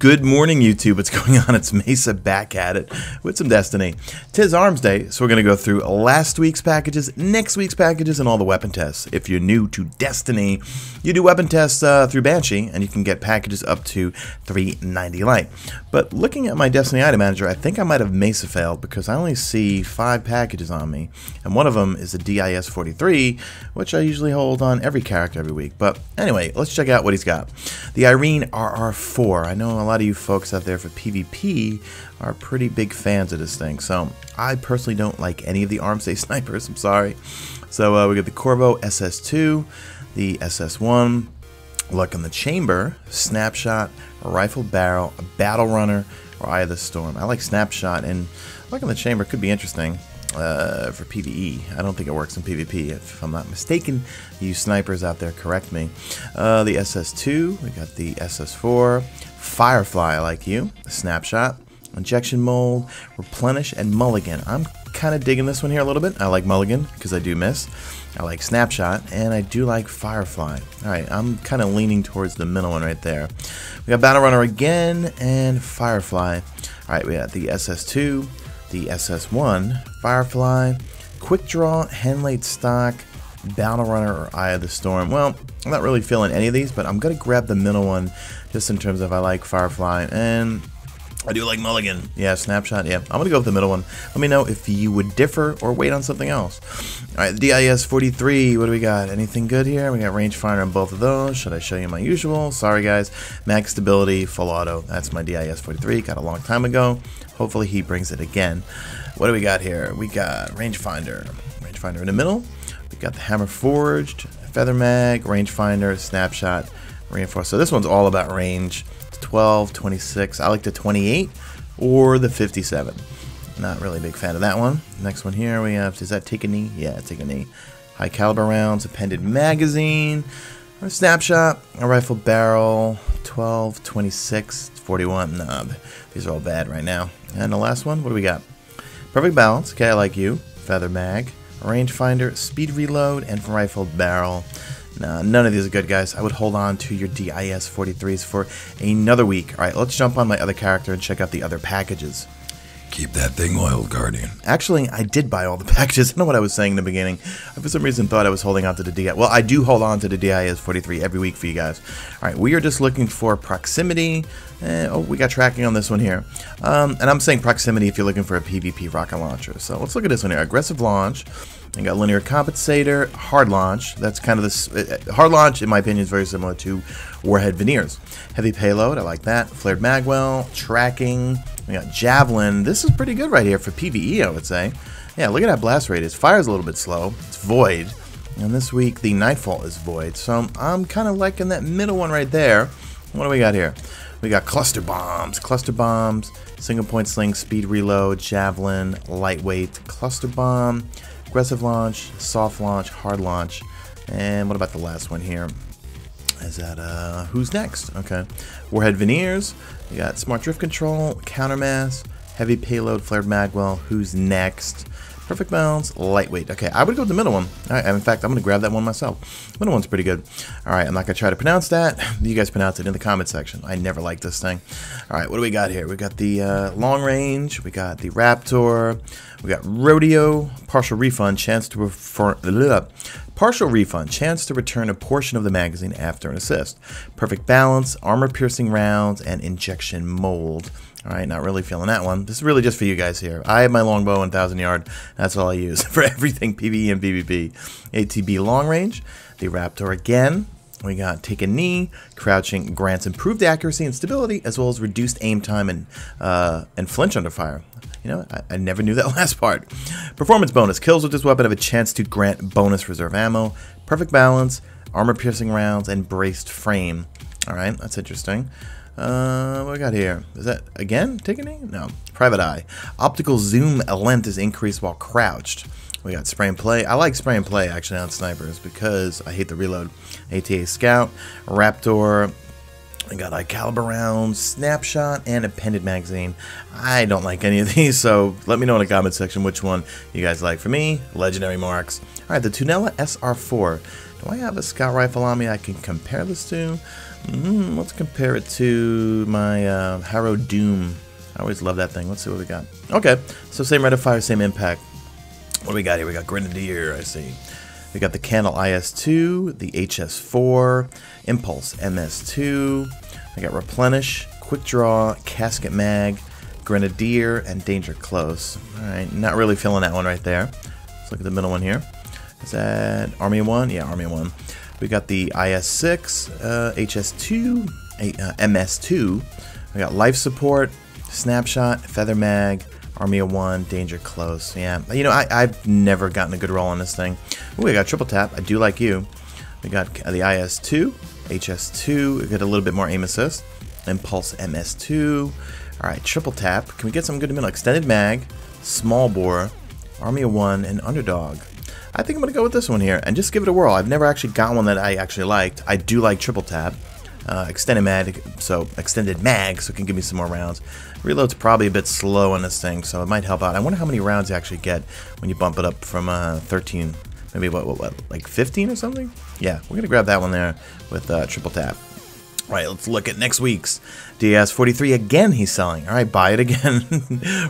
Good morning, YouTube. What's going on? It's Mesa back at it with some Destiny. Tis Arms Day, so we're going to go through last week's packages, next week's packages, and all the weapon tests. If you're new to Destiny, you do weapon tests uh, through Banshee, and you can get packages up to 390 light. But looking at my Destiny item manager, I think I might have Mesa failed because I only see five packages on me, and one of them is a DIS 43, which I usually hold on every character every week. But anyway, let's check out what he's got. The Eirene RR4. I know a lot of you folks out there for PvP are pretty big fans of this thing. So I personally don't like any of the Arms Day snipers. I'm sorry. So uh, we got the Corvo SS2, the SS1, Luck in the Chamber, Snapshot, Rifle Barrel, Battle Runner, or Eye of the Storm. I like Snapshot, and Luck in the Chamber could be interesting uh, for PvE. I don't think it works in PvP, if I'm not mistaken. You snipers out there, correct me. Uh, the SS2, we got the SS4, Firefly, like you, Snapshot, Injection Mold, Replenish, and Mulligan. I'm kind of digging this one here a little bit. I like Mulligan because I do miss. I like Snapshot, and I do like Firefly. Alright, I'm kind of leaning towards the middle one right there. We got Battle Runner again, and Firefly. Alright, we got the SS2, the SS1, Firefly, Quick Draw, Hand-Laid Stock, Battle Runner, or Eye of the Storm. Well, I'm not really feeling any of these, but I'm going to grab the middle one just in terms of I like Firefly and I do like Mulligan. Yeah, Snapshot. Yeah, I'm to go with the middle one. Let me know if you would differ or wait on something else. All right, DIS 43. What do we got? Anything good here? We got rangefinder on both of those. Should I show you my usual? Sorry, guys. Max stability, full auto. That's my DIS 43. Got a long time ago. Hopefully he brings it again. What do we got here? We got rangefinder. Rangefinder in the middle. We got the hammer forged, feather mag, rangefinder, snapshot, reinforced. So this one's all about range. 12, 26. I like the 28 or the 57. Not really a big fan of that one. Next one here we have, does that take a knee? Yeah, take a knee. High caliber rounds, appended magazine, or a snapshot, a rifle barrel, 12, 26, 41. Nah, these are all bad right now. And the last one, what do we got? Perfect balance. Okay, I like you. Feather mag, rangefinder, speed reload, and rifle barrel. Nah, none of these are good, guys. I would hold on to your DIS 43s for another week. All right, let's jump on my other character and check out the other packages. Keep that thing oiled, Guardian. Actually, I did buy all the packages. I know what I was saying in the beginning. I, for some reason, thought I was holding on to the DIS. Well, I do hold on to the DIS 43 every week for you guys. All right, we are just looking for proximity. Eh, oh, we got tracking on this one here. Um, and I'm saying proximity if you're looking for a PvP rocket launcher. So let's look at this one here. Aggressive launch. You got linear compensator, hard launch. That's kind of this uh, uh, hard launch, in my opinion, is very similar to Warhead Veneers. Heavy payload, I like that. Flared magwell, tracking. We got javelin. This is pretty good right here for PVE, I would say. Yeah, look at that blast radius. Fire's a little bit slow. It's void. And this week the Nightfall is void. So I'm kind of liking that middle one right there. What do we got here? We got cluster bombs, cluster bombs, single point sling, speed reload, javelin, lightweight, cluster bomb, aggressive launch, soft launch, hard launch. And what about the last one here? Is that, uh, who's next? Okay. Warhead Veneers. We got Smart Drift Control, Countermass, Heavy Payload, Flared Magwell. Who's next? Perfect balance, lightweight. Okay, I would go with the middle one. All right, in fact, I'm going to grab that one myself. Middle one's pretty good. All right, I'm not going to try to pronounce that. You guys pronounce it in the comment section. I never like this thing. All right, what do we got here? We got the uh, long range. We got the Raptor. We got Rodeo, partial refund, chance to refer, partial refund, chance to return a portion of the magazine after an assist. Perfect balance, armor piercing rounds, and injection mold. All right, not really feeling that one. This is really just for you guys here. I have my longbow and 1000 yard. That's all I use for everything PvE and PvP. ATB long range, the Raptor again. We got take a knee, crouching grants improved accuracy and stability, as well as reduced aim time and uh, and flinch under fire. You know, I, I, never knew that last part. Performance bonus kills with this weapon have a chance to grant bonus reserve ammo, perfect balance, armor piercing rounds, and braced frame. All right, that's interesting. Uh, what we got here? Is that again ticketing? No. Private eye. Optical zoom length is increased while crouched. We got spray and play. I like spray and play actually on snipers because I hate the reload. ATA Scout, Raptor. I got high caliber rounds, snapshot, and appended magazine. I don't like any of these, so let me know in the comment section which one you guys like. For me, legendary marks. All right, the Tuonela SR4. Do I have a scout rifle on me I can compare this to? Mm, let's compare it to my uh, Harrow Doom. I always love that thing. Let's see what we got. Okay, so same rate of fire, same impact. What do we got here? We got Grenadier, I see. We got the Candle IS-2, the HS-4, Impulse MS-2. I got Replenish, Quick Draw, Casket Mag, Grenadier, and Danger Close. Alright, not really feeling that one right there. Let's look at the middle one here. Is that Army 1? Yeah, Army 1. We got the IS-6, uh, HS-2, uh, MS-2. We got Life Support, Snapshot, Feather Mag, Army of One, Danger Close. Yeah, you know, I, I've never gotten a good roll on this thing. Ooh, we got Triple Tap. I do like you. We got the IS-2, HS-2. We got a little bit more aim assist. Impulse MS-2. All right, Triple Tap. Can we get some good middle? Extended Mag, Small Bore, Army of One, and Underdog. I think I'm going to go with this one here and just give it a whirl. I've never actually got one that I actually liked. I do like Triple Tap. Uh, extended mag, so extended mag, so it can give me some more rounds. Reload's probably a bit slow on this thing, so it might help out. I wonder how many rounds you actually get when you bump it up from uh, 13, maybe what, what, what, like 15 or something? Yeah, we're gonna grab that one there with uh, triple tap. All right, let's look at next week's DS43. Again, he's selling. All right, buy it again,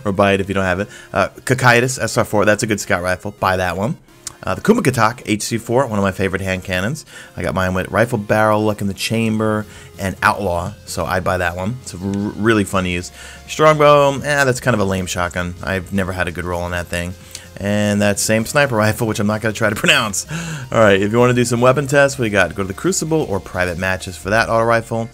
or buy it if you don't have it. Uh, Cocytus SR4, that's a good scout rifle. Buy that one. Uh, the Kumakatok HC4, one of my favorite hand cannons. I got mine with rifle barrel, luck in the chamber, and outlaw, so I buy that one. It's really fun to use. Strongbow, eh, that's kind of a lame shotgun. I've never had a good roll on that thing. And that same sniper rifle, which I'm not going to try to pronounce. Alright, if you want to do some weapon tests, we got go to the Crucible or private matches for that auto rifle.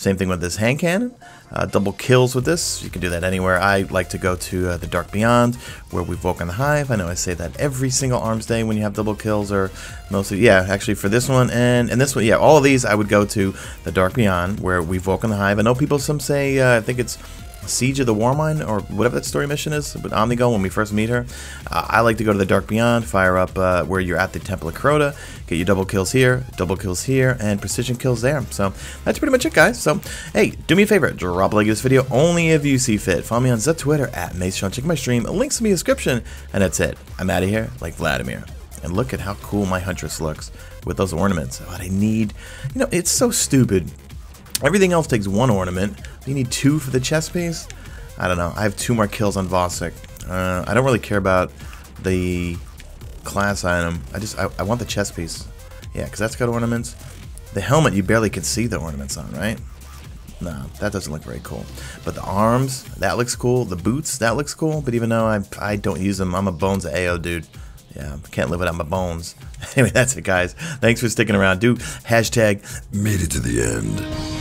Same thing with this hand cannon. Uh, double kills with this. You can do that anywhere. I like to go to uh, the Dark Beyond, where we've woken the Hive. I know I say that every single Arms Day when you have double kills, or mostly, yeah, actually for this one and, and this one, yeah, all of these I would go to the Dark Beyond, where we've woken the Hive. I know people, some say, uh, I think it's Siege of the Warmind, or whatever that story mission is with Omnigul when we first meet her. Uh, I like to go to the Dark Beyond, fire up uh, where you're at the Temple of Crota, get your double kills here, double kills here, and precision kills there. So that's pretty much it, guys. So, hey, do me a favor, drop a like this video only if you see fit. Follow me on the Twitter at Mason. Check my stream, links in the description, and that's it. I'm out of here like Vladimir. And look at how cool my Huntress looks with those ornaments. What I need, you know, it's so stupid. Everything else takes one ornament. You need two for the chest piece? I don't know. I have two more kills on Vosik. Uh, I don't really care about the class item. I just, I, I want the chest piece. Yeah, because that's got ornaments. The helmet, you barely can see the ornaments on, right? No, that doesn't look very cool. But the arms, that looks cool. The boots, that looks cool. But even though I, I don't use them, I'm a Bones AO dude. Yeah, can't live without my bones. anyway, that's it, guys. Thanks for sticking around. Do hashtag made it to the end.